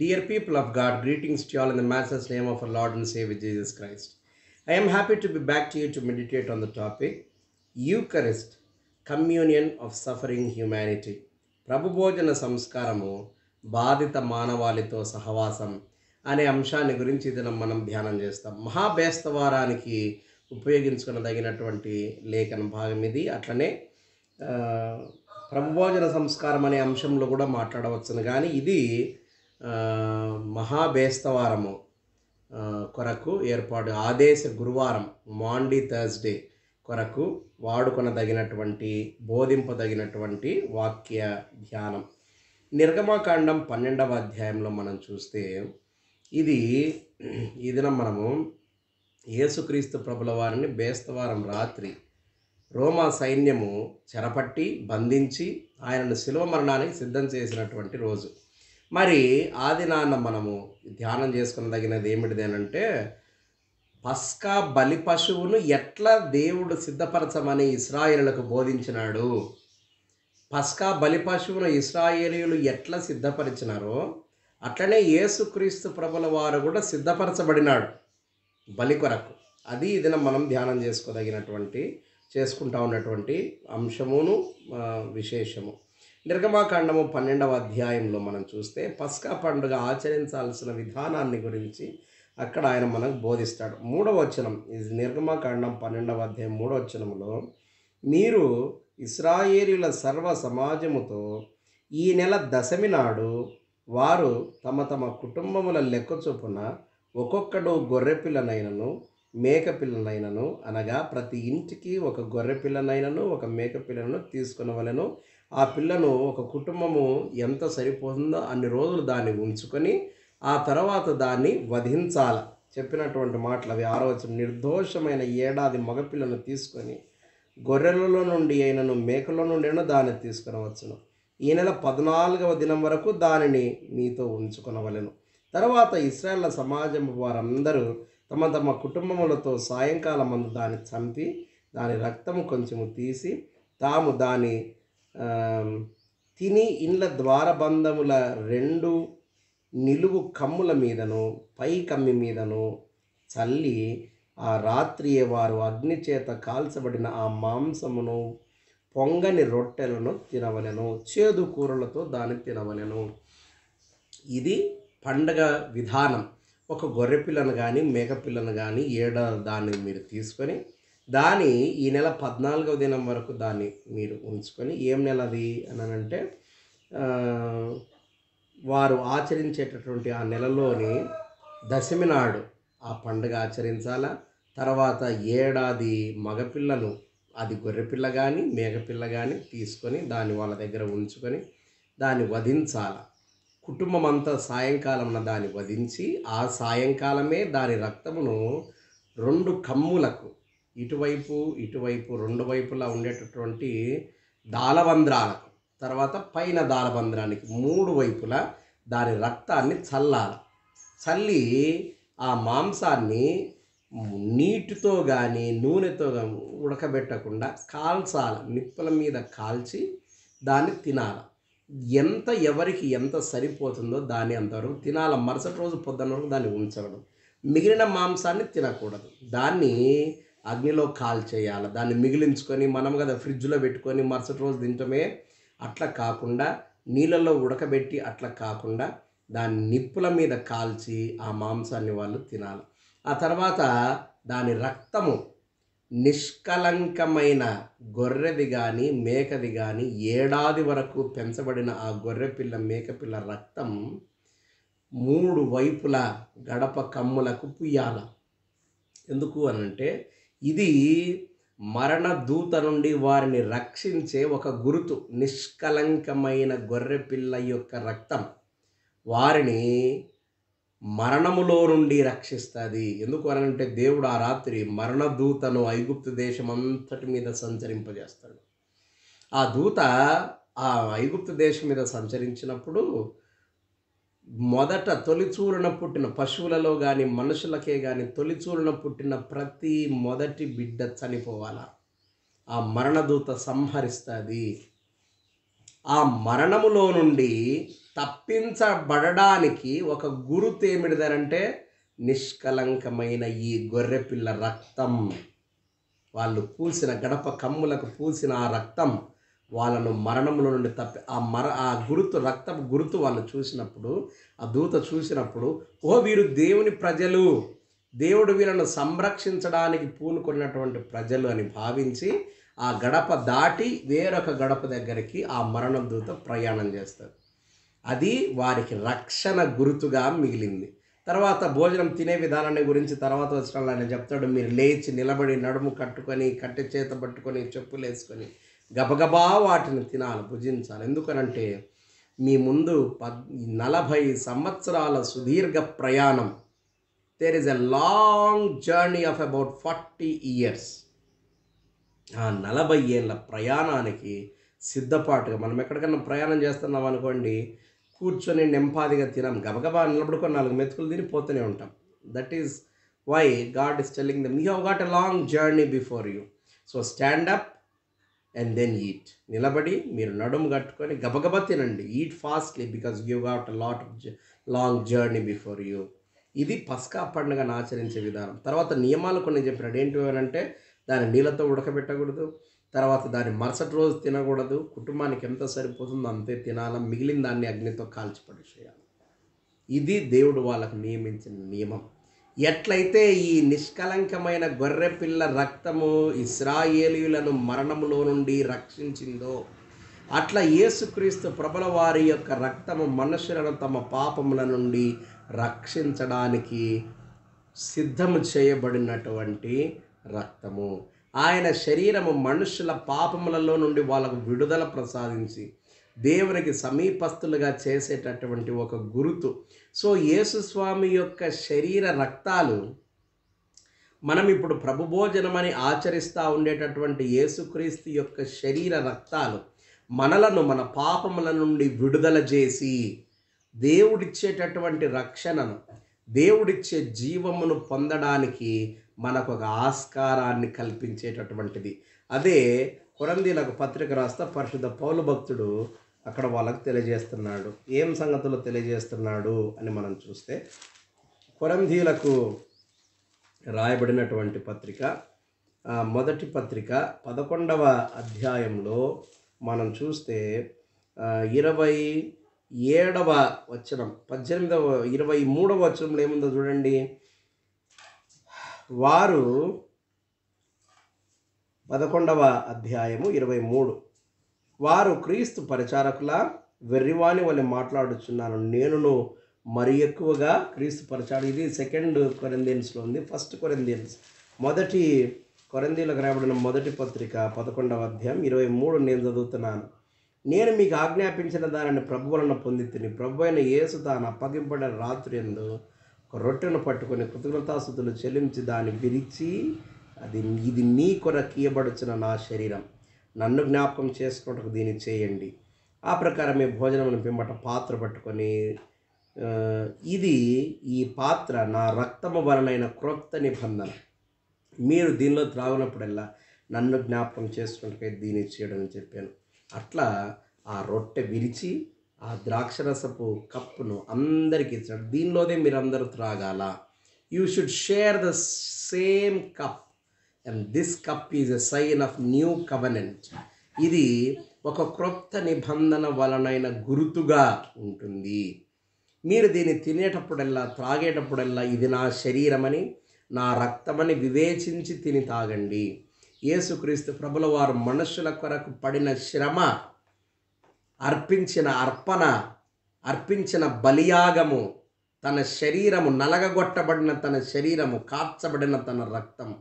Dear people of God, greetings to you all in the Master's name of our Lord and Savior Jesus Christ. I am happy to be back to you to meditate on the topic Eucharist, Communion of Suffering Humanity. ప్రభు భోజన సంస్కారము బాధిత మానవాళితో సహవాసం అనే అంశాన్ని గురించి ఇది మనం ధ్యానం చేస్తాం మహాబేస్తవారానికి ఉపయోగించుకునదగినటువంటి లేఖన భాగం ఇది అట్లనే ఆ, ప్రభుభోజన సంస్కారం అనే అంశంలో కూడా మాట్లాడవచ్చును కానీ ఇది ఆ, మహాబేస్తవారము కొరకు ఏర్పాటు ఆదేశ గురువారం మాండీ థర్స్డే కొరకు వాడుకొనదగినటువంటి బోధింపదగినటువంటి వాక్య ధ్యానం. నిర్గమకాండం పన్నెండవ అధ్యాయంలో మనం చూస్తే ఇది ఈ దినం మనము యేసుక్రీస్తు ప్రభుల వారిని బేస్తవారం రాత్రి రోమా సైన్యము చెరపట్టి బంధించి ఆయనను శిలువ మరణానికి సిద్ధం చేసినటువంటి రోజు. మరి ఆది నాన్న మనము ధ్యానం చేసుకునదగినది ఏమిటిది అని అంటే పస్కా బలి పశువును ఎట్లా దేవుడు సిద్ధపరచమని ఇస్రాయేలులకు బోధించినాడు. పస్కా బలి పశువును ఇస్రాయేలీయులు ఎట్లా సిద్ధపరిచినారో అట్లనే యేసుక్రీస్తు ప్రభుల వారు కూడా సిద్ధపరచబడినాడు బలి కొరకు. అది ఇది మనం ధ్యానం చేసుకోదగినటువంటి చేసుకుంటా ఉన్నటువంటి అంశమును విశేషము. నిర్గమాకాండము పన్నెండవ అధ్యాయంలో మనం చూస్తే పస్కా పండుగ ఆచరించాల్సిన విధానాన్ని గురించి అక్కడ ఆయన మనకు బోధిస్తాడు. మూడవ వచనం ఇది నిర్గమాకాండం పన్నెండవ అధ్యాయం మూడవ వచనంలో మీరు ఇస్రాయేలీల సర్వ సమాజముతో ఈ నెల దశమి నాడు వారు తమ తమ కుటుంబముల లెక్క చొప్పున ఒక్కొక్కడు గొర్రె పిల్లనైనను అనగా ప్రతి ఇంటికి ఒక గొర్రె పిల్లనైనను ఒక మేకపిల్లను తీసుకునవలను. ఆ పిల్లను ఒక కుటుంబము ఎంత సరిపోతుందో అన్ని రోజులు దాన్ని ఉంచుకొని ఆ తర్వాత దాన్ని వధించాల. చెప్పినటువంటి మాటలు అవి ఆరవచ్చు నిర్దోషమైన ఏడాది మగపిల్లను తీసుకొని గొర్రెలలో నుండి అయినను మేకల నుండి అయినా దాన్ని తీసుకునవచ్చును. ఈ నెల పద్నాలుగవ దినం వరకు దానిని మీతో ఉంచుకొనవలెను. తర్వాత ఇస్రాయేళ్ళ సమాజం వారందరూ తమ తమ కుటుంబములతో సాయంకాలం మందు దాన్ని చంపి దాని రక్తము కొంచెము తీసి తాము దాని తిని ఇండ్ల ద్వారబంధముల రెండు నిలువు కమ్ముల మీదను పై కమ్మి మీదను చల్లి ఆ రాత్రియే వారు అగ్నిచేత కాల్చబడిన ఆ మాంసమును పొంగని రొట్టెలను తినవలెను చేదు కూరలతో దాన్ని తినవలెను. ఇది పండగ విధానం. ఒక గొర్రె పిల్లను కానీ మేకపిల్లను కానీ ఏడ దాన్ని మీరు తీసుకొని దాని ఈ నెల పద్నాలుగవ దినం వరకు దాన్ని మీరు ఉంచుకొని ఏం నెల అది అనంటే వారు ఆచరించేటటువంటి ఆ నెలలోని దశమి నాడు ఆ పండుగ ఆచరించాలా? తర్వాత ఏడాది మగపిల్లను అది గొర్రెపిల్ల కానీ మేకపిల్ల కానీ తీసుకొని దాన్ని వాళ్ళ దగ్గర ఉంచుకొని దాన్ని వధించాల? కుటుంబం అంతా సాయంకాలమున దాన్ని వధించి ఆ సాయంకాలమే దాని రక్తమును రెండు కమ్ములకు ఇటువైపు ఇటువైపు రెండు వైపులా ఉండేటటువంటి దాలబంధ్రాలకు తర్వాత పైన దాలబంధ్రానికి మూడు వైపులా దాని రక్తాన్ని చల్లాలి. చల్లి ఆ మాంసాన్ని నీటితో కానీ నూనెతో కానీ ఉడకబెట్టకుండా కాల్చాలి. నిప్పుల మీద కాల్చి దాన్ని తినాలి. ఎంత ఎవరికి ఎంత సరిపోతుందో దాన్ని అంతవరకు తినాలి. మరుసటి రోజు పొద్దున్న వరకు దాన్ని ఉంచడం. మిగిలిన మాంసాన్ని తినకూడదు. దాన్ని అగ్నిలో కాల్చేయాలి దాన్ని మిగిలించుకొని మనం కదా ఫ్రిడ్జ్లో పెట్టుకొని మరుసటి రోజు తింటమే. అట్లా కాకుండా నీళ్ళలో ఉడకబెట్టి అట్లా కాకుండా దాన్ని నిప్పుల మీద కాల్చి ఆ మాంసాన్ని వాళ్ళు తినాలి. ఆ తర్వాత దాని రక్తము నిష్కలంకమైన గొర్రెది కానీ మేకది కానీ ఏడాది వరకు పెంచబడిన ఆ గొర్రె పిల్ల మేకపిల్ల రక్తం మూడు వైపుల గడప కమ్ములకు పుయ్యాల. ఎందుకు అనంటే ఇది మరణ దూత నుండి వారిని రక్షించే ఒక గురుతు నిష్కలంకమైన గొర్రె పిల్ల యొక్క రక్తం వారిని మరణములో నుండి రక్షిస్తుంది. ఎందుకు అనంటే దేవుడు ఆ రాత్రి మరణదూతను ఐగుప్తు దేశం అంతటి మీద సంచరింపజేస్తాడు. ఆ దూత ఆ ఐగుప్తు దేశం మీద సంచరించినప్పుడు మొదట తొలిచూరున పుట్టిన పశువులలో కానీ మనుషులకే కానీ తొలిచూరున పుట్టిన ప్రతి మొదటి బిడ్డ చనిపోవాలా. ఆ మరణదూత సంహరిస్తుంది. ఆ మరణములో నుండి తప్పించబడడానికి ఒక గురుతు ఏమిటిదనంటే నిష్కలంకమైన ఈ గొర్రెపిల్ల రక్తం. వాళ్ళు పూసిన గడప కమ్ములకు పూసిన ఆ రక్తం. వాళ్ళను మరణంలో నుండి తప్పి ఆ మర ఆ గురుతు రక్తపు గురుతు వాళ్ళు చూసినప్పుడు ఆ దూత చూసినప్పుడు ఓ వీరు దేవుని ప్రజలు దేవుడు వీళ్ళను సంరక్షించడానికి పూనుకున్నటువంటి ప్రజలు అని భావించి ఆ గడప దాటి వేరొక గడప దగ్గరికి ఆ మరణం దూత ప్రయాణం చేస్తారు అది వారికి రక్షణ గుర్తుగా మిగిలింది. తర్వాత భోజనం తినే విధానాన్ని గురించి తర్వాత వచ్చిన ఆయన చెప్తాడు. మీరు లేచి నిలబడి నడుము కట్టుకొని కట్టె చేత పట్టుకొని చెప్పులు వేసుకొని గబగబా వాటిని తినాలి భుజించాలి. ఎందుకనంటే మీ ముందు పద్ నలభై సంవత్సరాల సుదీర్ఘ ప్రయాణం there is a long journey of about forty years ఆ నలభై ఏళ్ళ ప్రయాణానికి సిద్ధపాటుగా మనం ఎక్కడికన్నా ప్రయాణం చేస్తున్నాం అనుకోండి కూర్చొని నెంపాదిగా తినాం. గబగబా నిలబడుకొని నాలుగు మెతుకులు తిని పోతూనే ఉంటాం. That is why God is telling them you got a long journey before you so stand up and then eat నిలబడి మీరు నడుము కట్టుకొని గబగబా తినండి. Eat fastly because you got lot long journey before you ఇది పస్కా పండుగను ఆచరించే విధానం. తర్వాత నియమాలు కొన్ని చెప్పినాడు. ఏంటి అంటే దాన్ని నీళ్ళతో ఉడకబెట్టకూడదు. తర్వాత దాన్ని మరుసటి రోజు తినకూడదు. కుటుంబానికి ఎంత సరిపోతుందో అంతే తినాల. మిగిలిన దాన్ని అగ్నితో కాల్చిపడేసేయాలి. ఇది దేవుడు వాళ్ళకు నియమించిన నియమం. ఎట్లయితే ఈ నిష్కలంకమైన గొర్రెపిల్ల రక్తము ఇస్రాయేలీలను మరణములో నుండి రక్షించిందో అట్లా యేసుక్రీస్తు ప్రభల వారి యొక్క రక్తము మనుషులను తమ పాపముల నుండి రక్షించడానికి సిద్ధము చేయబడినటువంటి రక్తము. ఆయన శరీరము మనుషుల పాపములలో నుండి వాళ్ళకు విడుదల ప్రసాదించి దేవునికి సమీపస్తులుగా చేసేటటువంటి ఒక గురుతు. సో యేసుస్వామి యొక్క శరీర రక్తాలు మనం ఇప్పుడు ప్రభుభోజనమని ఆచరిస్తూ ఉండేటటువంటి యేసుక్రీస్తు యొక్క శరీర రక్తాలు మనలను మన పాపముల నుండి విడుదల చేసి దేవుడిచ్చేటటువంటి రక్షణను దేవుడిచ్చే జీవమును పొందడానికి మనకు ఒక ఆస్కారాన్ని కల్పించేటటువంటిది. అదే కొరందీలకు పత్రిక రాస్తా పరిశుద్ధ పౌలు భక్తుడు అక్కడ వాళ్ళకు తెలియజేస్తున్నాడు. ఏం సంగతులు తెలియజేస్తున్నాడు అని మనం చూస్తే కొరంధీలకు రాయబడినటువంటి పత్రిక మొదటి పత్రిక పదకొండవ అధ్యాయంలో మనం చూస్తే ఇరవై ఏడవ వచనం పద్దెనిమిదవ ఇరవై మూడవ వచనంలో ఏముందో చూడండి. వారు పదకొండవ అధ్యాయము ఇరవై మూడు. వారు క్రీస్తు పరిచారకుల వెర్రివాణి వలె మాట్లాడుచున్నాను. నేనును మరి ఎక్కువగా క్రీస్తు పరిచాడు ఇది సెకండ్ కొరెందియన్స్లో ఉంది. ఫస్ట్ కొరెందియన్స్ మొదటి కొరందీలకు రాబడిన మొదటి పత్రిక పదకొండవ అధ్యాయం ఇరవై మూడు నేను చదువుతున్నాను. నేను మీకు ఆజ్ఞాపించిన దానిని ప్రభు వలన పొంది తిని ప్రభు అయిన యేసు తాను అప్పగింపడిన రాత్రి ఎందు ఒక రొట్టెను పట్టుకొని కృతజ్ఞతాస్థుతులు చెల్లించి దాన్ని విరిచి అది ఇది మీ కొరకీయబడుచున్న నా శరీరం. నన్ను జ్ఞాపకం చేసుకుంటకు దీన్ని చేయండి. ఆ ప్రకారమే భోజనమును పిమ్మట పాత్ర పట్టుకొని ఇది ఈ పాత్ర నా రక్తము వలనైన క్రొత్త నిబంధన. మీరు దీనిలో త్రాగునప్పుడల్లా నన్ను జ్ఞాపకం చేసుకుంటే దీన్ని చేయడం అని చెప్పాను. అట్లా ఆ రొట్టె విరిచి ఆ ద్రాక్షరసపు కప్పును అందరికీ ఇచ్చాడు దీనిలోనే మీరు అందరూ త్రాగాల? You should share the same cup and this cup is a sign of new covenant ఇది ఒక క్రొత్త నిబంధన వలనైన గుర్తుగా ఉంటుంది. మీరు దీన్ని తినేటప్పుడల్లా త్రాగేటప్పుడల్లా ఇది నా శరీరమని నా రక్తమని వివేచించి తిని తాగండి. యేసుక్రీస్తు ప్రభుల వారు మనుషుల కొరకు పడిన శ్రమ అర్పించిన అర్పణ అర్పించిన బలియాగము తన శరీరము నలగగొట్టబడిన తన శరీరము కార్చబడిన తన రక్తం.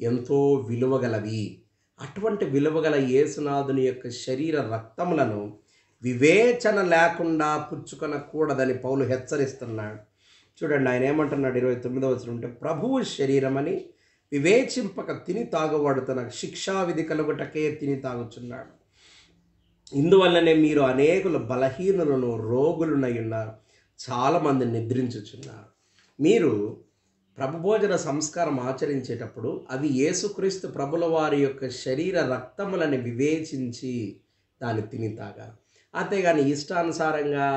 ఎంతో విలువగలవి. అటువంటి విలువగల యేసునాథుని యొక్క శరీర రక్తములను వివేచన లేకుండా పుచ్చుకొనకూడదని పౌలు హెచ్చరిస్తున్నాడు. చూడండి ఆయన ఏమంటున్నాడు? ఇరవై తొమ్మిదవ వచనం ఉంటే ప్రభువు శరీరమని వివేచింపక తిని తాగువాడు తన శిక్షావిధి కలుగుటకే తిని తాగుచున్నాడు. ఇందువల్లనే మీరు అనేకులు బలహీనులను రోగులునై ఉన్నారు చాలామంది నిద్రించుచున్నారు. మీరు ప్రభుభోజన సంస్కారం ఆచరించేటప్పుడు అవి యేసుక్రీస్తు ప్రభుల వారి యొక్క శరీర రక్తములని వివేచించి దాన్ని తిని తాగాలి. అంతేగాని ఇష్టానుసారంగా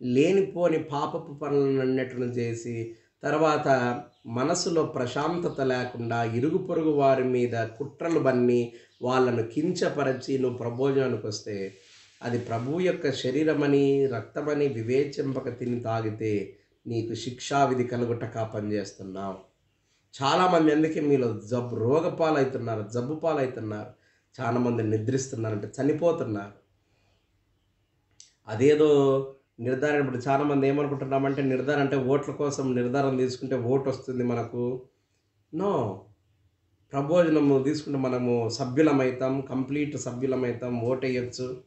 లేనిపోని పాపపు పనులన్నిటిని చేసి తర్వాత మనసులో ప్రశాంతత లేకుండా ఇరుగు పొరుగు వారి మీద కుట్రలు బన్ని వాళ్ళను కించపరచి నువ్వు ప్రభోజనానికి వస్తే అది ప్రభు యొక్క శరీరమని రక్తమని వివేచింపక తిని తాగితే నీకు శిక్షావిధి కలుగుటక పనిచేస్తున్నావు. చాలామంది అందుకే మీలో జబ్బు రోగపాలవుతున్నారు జబ్బు పాలవుతున్నారు చాలామంది నిద్రిస్తున్నారంటే చనిపోతున్నారు. అదేదో నిర్ధారణ ఇప్పుడు చాలామంది ఏమనుకుంటున్నామంటే నిర్ధారణ అంటే ఓట్ల కోసం నిర్ధారణ తీసుకుంటే ఓటు వస్తుంది మనకు. నో. ప్రబోజనము తీసుకుంటే మనము సభ్యులమవుతాం కంప్లీట్ సభ్యులమవుతాం ఓటేయచ్చు.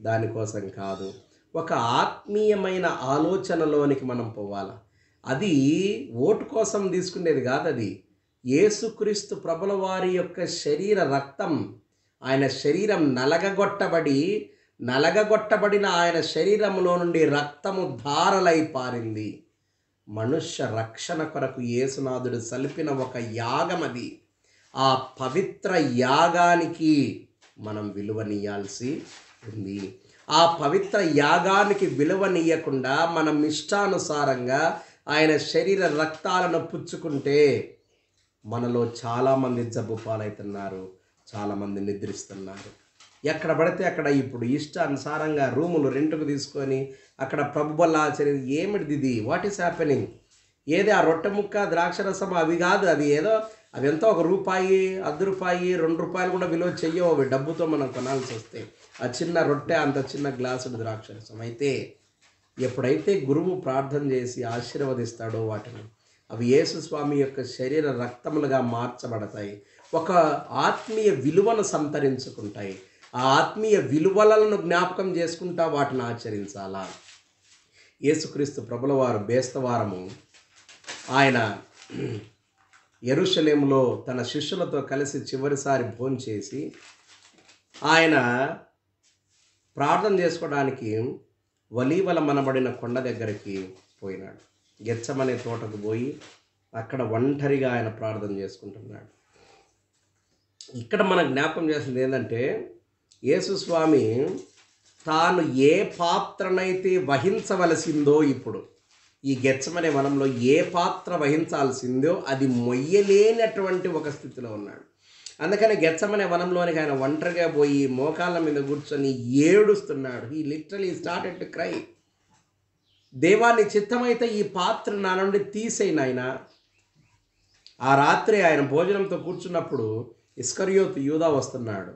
దానికోసం కాదు. ఒక ఆత్మీయమైన ఆలోచనలోనికి మనం పోవాలి? అది ఓటు కోసం తీసుకునేది కాదు అది. ఏసుక్రీస్తు ప్రభుల వారి యొక్క శరీర రక్తం ఆయన శరీరం నలగగొట్టబడి నలగగొట్టబడిన ఆయన శరీరంలో నుండి రక్తము ధారలై పారింది. మనుష్య రక్షణ కొరకు యేసునాథుడు సలిపిన ఒక యాగం అది. ఆ పవిత్ర యాగానికి మనం విలువనియాల్సి ఉంది. ఆ పవిత్ర యాగానికి విలువనీయకుండా మనం ఇష్టానుసారంగా ఆయన శరీర రక్తాలను పుచ్చుకుంటే మనలో చాలామంది జబ్బు పాలవుతున్నారు చాలామంది నిద్రిస్తున్నారు. ఎక్కడ పడితే అక్కడ ఇప్పుడు ఇష్టానుసారంగా రూములు రెంట్కు తీసుకొని అక్కడ ప్రభుబల్ల ఆచరి ఏమిటిది ఇది? వాట్ ఈస్ హ్యాపెనింగ్ ఏది ఆ రొట్టె ముక్క ద్రాక్షరసం అవి కాదు అది ఏదో అవి ఎంతో ఒక రూపాయి అర్ధ రూపాయి రెండు రూపాయలు కూడా విలువ చెయ్యవు అవి. డబ్బుతో మనం కొనాల్సి వస్తే. ఆ చిన్న రొట్టె అంత చిన్న గ్లాసుడు ద్రాక్షరసం. అయితే ఎప్పుడైతే గురువు ప్రార్థన చేసి ఆశీర్వదిస్తాడో వాటిని అవి యేసు స్వామి యొక్క శరీర రక్తములుగా మార్చబడతాయి. ఒక ఆత్మీయ విలువను సంతరించుకుంటాయి. ఆ ఆత్మీయ విలువలను జ్ఞాపకం చేసుకుంటా వాటిని ఆచరించాలా? యేసుక్రీస్తు ప్రభులవారు బేస్తవారము ఆయన ఎరుషలేములో తన శిష్యులతో కలిసి చివరిసారి భోంచేసి ఆయన ప్రార్థన చేసుకోవడానికి వలీవల మనబడిన కొండ దగ్గరికి పోయినాడు. గెచ్చమనే తోటకు పోయి అక్కడ ఒంటరిగా ఆయన ప్రార్థన చేసుకుంటున్నాడు. ఇక్కడ మన జ్ఞాపకం చేసింది ఏంటంటే యేసు స్వామి తాను ఏ పాత్రనైతే వహించవలసిందో ఇప్పుడు ఈ గెచ్చమనే వనంలో ఏ పాత్ర వహించాల్సిందో అది మొయ్యలేనటువంటి ఒక స్థితిలో ఉన్నాడు. అందుకని గెచ్చమనే వనంలోనికి ఆయన ఒంటరిగా పోయి మోకాళ్ళ మీద కూర్చొని ఏడుస్తున్నాడు. ఈ లిటరలీ స్టార్టెడ్ టు క్రై దేవాన్ని చిత్తమైతే ఈ పాత్ర నా నుండి తీసేయి నాయన. ఆ రాత్రి ఆయన భోజనంతో కూర్చున్నప్పుడు ఇస్కరియోత్ యూదా వస్తున్నాడు.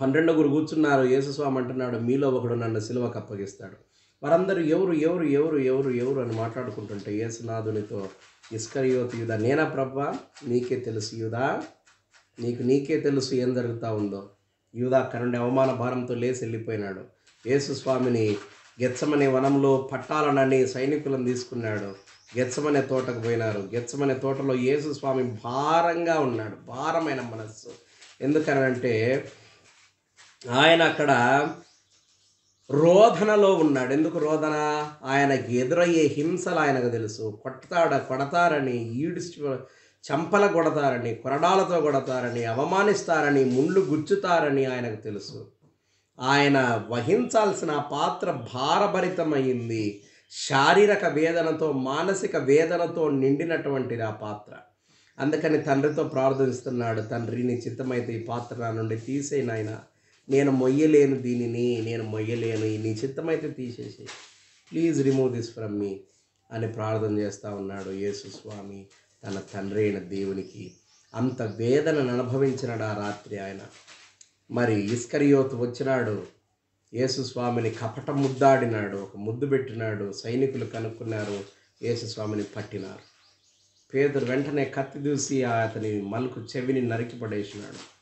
పన్నెండుగురు కూర్చున్నారు. యేసుస్వామి అంటున్నాడు మీలో ఒకడు నన్ను సిలువకు అప్పగిస్తాడు వారందరూ ఎవరు ఎవరు ఎవరు ఎవరు ఎవరు అని మాట్లాడుకుంటుంటే యేసునాథునితో ఇస్కరియోత్ యూదా నేనా ప్రభా? నీకే తెలుసు యూదా? నీకు నీకే తెలుసు ఏం జరుగుతూ ఉందో. యూదా కరుణి అవమాన భారంతో లేచి వెళ్ళిపోయినాడు. యేసు స్వామిని గెచ్చమనే వనంలో పట్టాలనని సైనికులను తీసుకున్నాడు. గెచ్చమనే తోటకు పోయినారు. గెచ్చమనే తోటలో యేసు స్వామి భారంగా ఉన్నాడు. భారమైన మనస్సు. ఎందుకనంటే ఆయన అక్కడ రోధనలో ఉన్నాడు. ఎందుకు రోధన ఆయనకి ఎదురయ్యే హింసలు ఆయనకు తెలుసు. కొడతాడ కొడతారని ఈడ్చి చంపల కొడతారని కొరడాలతో కొడతారని అవమానిస్తారని ముండ్లు గుచ్చుతారని ఆయనకు తెలుసు. ఆయన వహించాల్సిన పాత్ర భారభరితమైంది. శారీరక వేదనతో మానసిక వేదనతో నిండినటువంటిది ఆ పాత్ర. అందుకని తండ్రితో ప్రార్థిస్తున్నాడు తండ్రి నీ చిత్తమైతే ఈ పాత్ర నా నుండి తీసే నాయన. నేను మొయ్యలేను దీనిని నేను మొయ్యలేను. నీ చిత్తమైతే తీసేసి please remove this from me అని ప్రార్థన చేస్తూ ఉన్నాడు యేసు స్వామి. తన తండ్రి అయిన దేవునికి అంత వేదనను అనుభవించినాడు ఆ రాత్రి ఆయన. మరి ఇస్కరియోత్ వచ్చినాడు. యేసు స్వామిని కపట ముద్దాడినాడు. ఒక ముద్దు పెట్టినాడు. సైనికులు కనుక్కున్నారు. యేసు స్వామిని పట్టినారు. పేదరు వెంటనే కత్తి దూసి అతని మలుకు చెవిని నరికి పడేసినాడు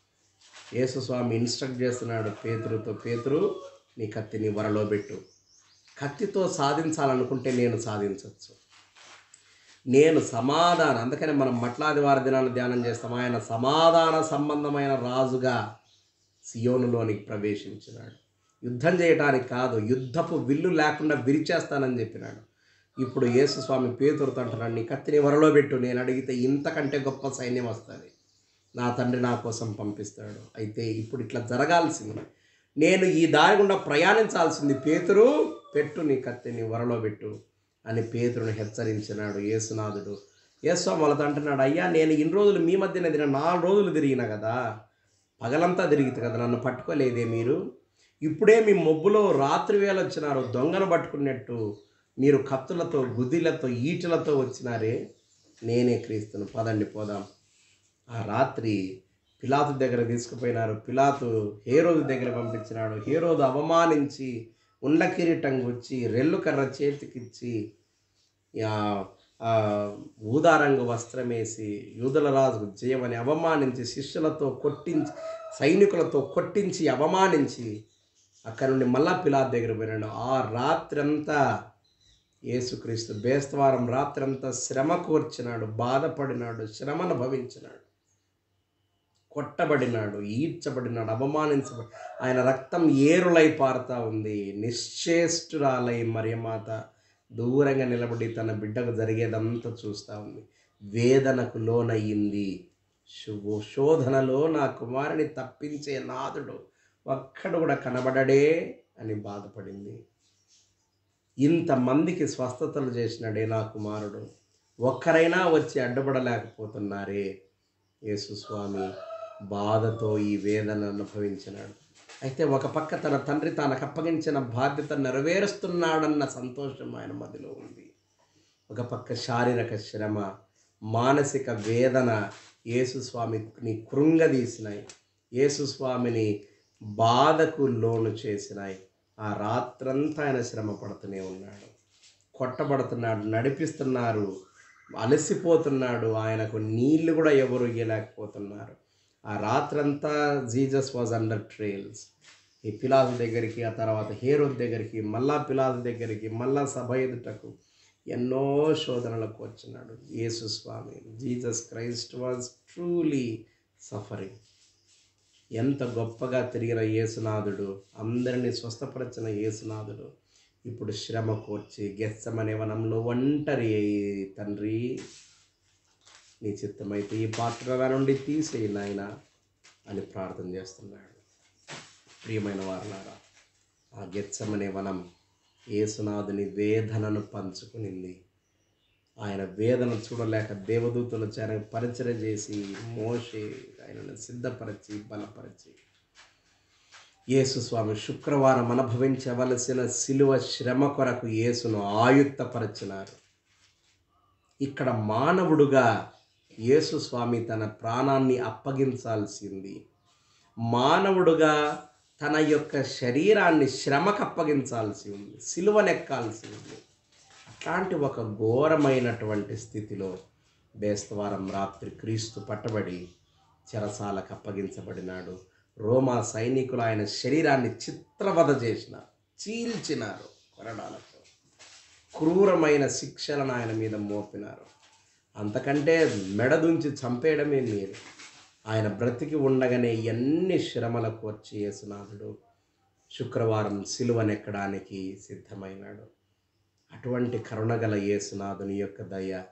యేసుస్వామి ఇన్స్ట్రక్ట్ చేస్తున్నాడు పేతురుతో పేతురు నీ కత్తిని వరలో పెట్టు. కత్తితో సాధించాలనుకుంటే నేను సాధించవచ్చు నేను సమాధానం అందుకని మనం మట్లాదివార దినాన్ని ధ్యానం చేస్తాం. ఆయన సమాధాన సంబంధమైన రాజుగా సియోనులోనికి ప్రవేశించినాడు. యుద్ధం చేయడానికి కాదు యుద్ధపు విల్లు లేకుండా విరిచేస్తానని చెప్పినాడు. ఇప్పుడు యేసుస్వామి పేతురుతో అంటున్నాడు నీ కత్తిని వరలో పెట్టు నేను అడిగితే ఇంతకంటే గొప్ప సైన్యం వస్తుంది. నా తండ్రి నా కోసం పంపిస్తాడు. అయితే ఇప్పుడు ఇట్లా జరగాల్సింది నేను ఈ దారి గుండా ప్రయాణించాల్సింది పేతురు పెట్టు నీ కత్తిని వరలో పెట్టు. అని పేతురుని హెచ్చరించినాడు యేసునాథుడు. యేస్వామి వాళ్ళతో అంటున్నాడు అయ్యా నేను ఇన్ని రోజులు మీ మధ్యన తిరిగిన నాలుగు రోజులు తిరిగిన కదా? పగలంతా తిరిగితే కదా నన్ను పట్టుకోలేదే మీరు? ఇప్పుడే మీ మొబ్బులో రాత్రి వేళ వచ్చినారు దొంగను పట్టుకున్నట్టు మీరు కత్తులతో గుదిలతో ఈటలతో వచ్చినారే? నేనే క్రీస్తును. పదండి పోదాం. ఆ రాత్రి పిలాతు దగ్గర తీసుకుపోయినారు. పిలాతు హేరోదు దగ్గర పంపించినాడు. హేరోదు అవమానించి ఉండ్ల కిరీటం గుచ్చి రెల్లు కర్ర చేతికిచ్చి ఊదారంగు వస్త్రమేసి యూదుల రాజు జయమని అవమానించి శిష్యులతో కొట్టించి సైనికులతో కొట్టించి అవమానించి అక్కడ నుండి మళ్ళా పిలాత్ దగ్గర పోయినాడు. ఆ రాత్రంతా యేసుక్రీస్తు బేస్తవారం రాత్రంతా శ్రమ కోర్చినాడు బాధపడినాడు శ్రమను భవించినాడు. కొట్టబడినాడు ఈడ్చబడినాడు అవమానించబడి ఆయన రక్తం ఏరులై పారుతా ఉంది. నిశ్చేష్టురాలై మరియమాత దూరంగా నిలబడి తన బిడ్డకు జరిగేదంతా చూస్తూ ఉంది. వేదనకు లోనయ్యింది. శుభో శోధనలో నా కుమారుని తప్పించే నాదుడు ఒక్కడు కూడా కనబడడే అని బాధపడింది. ఇంతమందికి స్వస్థతలు చేసినాడే నా కుమారుడు. ఒక్కరైనా వచ్చి అడ్డుపడలేకపోతున్నారే. యేసుస్వామి బాధతో ఈ వేదన అనుభవించినాడు. అయితే ఒక పక్క తన తండ్రి తనకు అప్పగించిన బాధ్యత నెరవేరుస్తున్నాడన్న సంతోషం ఆయన మదిలో ఉంది. ఒక పక్క శారీరక శ్రమ మానసిక వేదన యేసుస్వామిని కృంగదీసినాయి. యేసుస్వామిని బాధకు లోను చేసినాయి. ఆ రాత్రంతా ఆయన శ్రమ పడుతూనే ఉన్నాడు. కొట్టబడుతున్నాడు నడిపిస్తున్నారు అలసిపోతున్నాడు. ఆయనకు నీళ్ళు కూడా ఎవరు ఇయ్యలేకపోతున్నారు. ఆ రాత్రంతా జీజస్ వాజ్ అండర్ ట్రేల్స్. ఈ పిలాదు దగ్గరికి ఆ తర్వాత హేరోద్ దగ్గరికి మళ్ళా పిలాదు దగ్గరికి మళ్ళా సభ ఎదుటకు ఎన్నో శోధనలకు వచ్చినాడు యేసు స్వామి. Jesus Christ was truly suffering. ఎంత గొప్పగా తిరిగిన యేసునాథుడు అందరినీ స్వస్థపరచిన యేసునాథుడు ఇప్పుడు శ్రమ కోర్చి గెస్సమనే వనంలో ఒంటరి తండ్రి నీ చిత్తమైతే ఈ పాత్ర నుండి తీసేయి నాయన అని ప్రార్థన చేస్తున్నాడు. ప్రియమైన వారులారా ఆ గెచ్చమనే వనం యేసునాథుని వేదనను పంచుకునింది. ఆయన వేదన చూడలేక దేవదూతలు చేర పరిచయం చేసి మోషే ఆయనను సిద్ధపరిచి బలపరిచి. యేసుస్వామి శుక్రవారం అనుభవించవలసిన శిలువ శ్రమ కొరకు యేసును ఆయుక్తపరచినారు. ఇక్కడ మానవుడుగా యేసు స్వామి తన ప్రాణాన్ని అప్పగించాల్సింది. మానవుడుగా తన యొక్క శరీరాన్ని శ్రమకు అప్పగించాల్సి ఉంది సిలువనెక్కాల్సి ఉంది అట్లాంటి ఒక ఘోరమైనటువంటి స్థితిలో బేస్తవారం రాత్రి క్రీస్తు పట్టబడి చెరసాలకు అప్పగించబడినాడు. రోమా సైనికులు ఆయన శరీరాన్ని చిత్రవధ చేసినారు చీల్చినారు కొరడాలతో. క్రూరమైన శిక్షలను ఆయన మీద మోపినారు. అంతకంటే మెడదుంచి చంపేయడమే మీరు ఆయన బ్రతికి ఉండగానే ఎన్ని శ్రమలకు వచ్చి యేసునాథుడు శుక్రవారం సిలువనెక్కడానికి సిద్ధమైనాడు. అటువంటి కరుణగల యేసునాథుని యొక్క దయ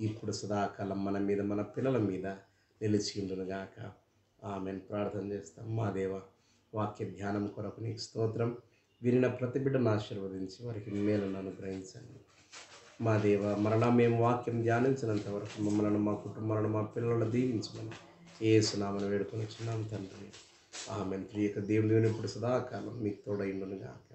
ఇప్పుడు సదాకాలం మన మీద మన పిల్లల మీద నిలిచి ఉండునుగాక ఆమెను. ప్రార్థన చేస్తాం. మా దేవ వాక్య ధ్యానం కొరకు నీకు స్తోత్రం. వినిన ప్రతి బిడ్డను ఆశీర్వదించి వారికి మేలను అనుగ్రహించండి. మా దేవ మరలా మేము వాక్యం ధ్యానించినంత వరకు మమ్మల్ని మా కుటుంబాలను మా పిల్లలను దీవించమని ఏ సునామని వేడుకొని చిన్నాం తండ్రి. ఆమె ప్రియక దేవుని ఇప్పుడు సదాకాలం మీకు తోడైండునుగాక